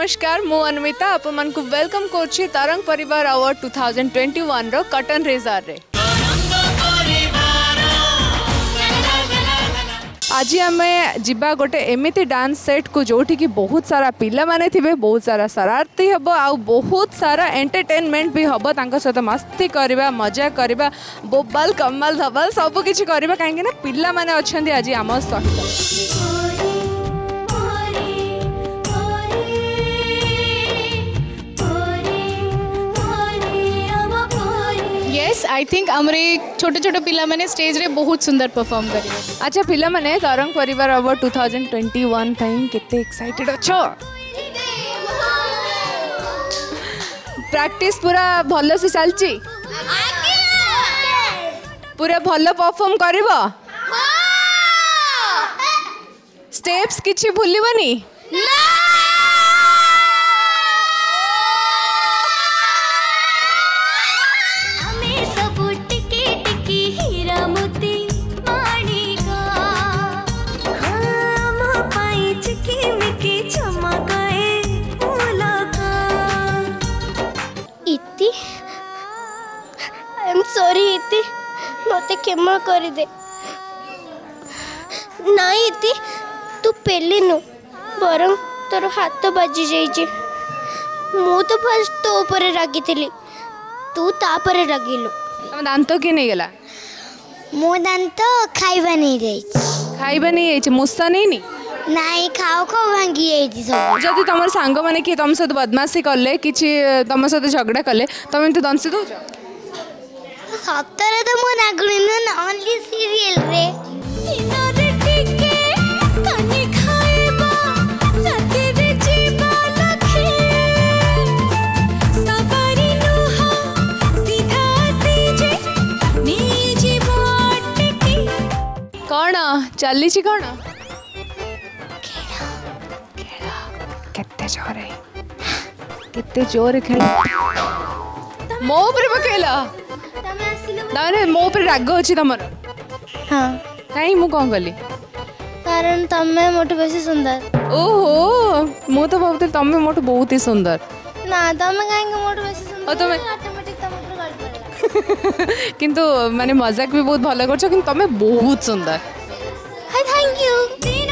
नमस्कार मु मन को वेलकम करछि तरंग परिवार अवार्ड 2021 रो कटन रेजार रे आज आम जा गोटे एमती डांस सेट को जोटि कि बहुत सारा पिला माने थे बहुत सारा शरारती हम आउ बहुत सारा एंटरटेनमेंट भी हम सहित मस्ती करवा मजा करवा बोबाल कमाल धबाल सबकि कहीं पिला अच्छा आज आम सहित आई थिंक आमर छोटे छोट पाने स्टेज रे बहुत सुंदर परफर्म कर अच्छा पाने तरंग पर award two thousand twenty one पाई केक्साइटेड प्राक्ट पूरा भल से चलती पूरा भल परफर्म कर स्टेप्स किसी भूल ना ಇತಿ ಐ ಆಮ್ ಸಾರಿ ಇತಿ ಮತ್ತೆ ಕ್ಷಮಾ ಕರಿದೆ ನಾಯಿ ಇತಿ ತು ಪೆಲ್ಲಿನು ಬರಂ ତୋର ହାତ ବାଜି ଯାଇଛି ମୁଁ ତ ଫାର୍ଷ୍ଟ ତୋ ଉପରେ ରାଗିଥିଲି ତୁ ତାପରେ ରାଗିଲୁ ତମ ଦାନ୍ତ କିଏ ନେଇଗଲା ମୋ ଦାନ୍ତ ଖାଇବା ନେଇଯାଇଛି ଖାଇବା ନେଇଯାଇଛି ମୂଷା ନେଇନି ନାଇଁ ଖାଉ ଖାଉ ଭାଙ୍ଗି ଯାଇଛି ସବୁ ଯଦି ତମର ସାଙ୍ଗମାନେ କିଏ ତମ ସହିତ ବଦମାସି କଲେ କିଛି ତମ ସହିତ ଝଗଡ଼ା କଲେ ତମେ ଏମିତି ଦଂଶି ଦେଉଛ ସତରେ ତ ମୁଁ ନାଗୁଣି ନୁହେଁ ଓନ୍ଲି ସିରିଏଲରେ କ'ଣ ଚାଲିଛି କ'ଣ कितने जोर है कितने जोर खेल मो ऊपर पकेला नारे मो ऊपर राग अछि तमरो हां काई मु कोन गली कारण तम्मे मोटे बेसी सुंदर ओहो मो तो भवते तम्मे मोटे बहुत ही सुंदर ना तम्मे काई मोटे बेसी सुंदर ओ तम्मे ऑटोमेटिक तमरो गलती किंतु माने मजाक भी बहुत भलो करछो किंतु तम्मे बहुत सुंदर हाय थैंक यू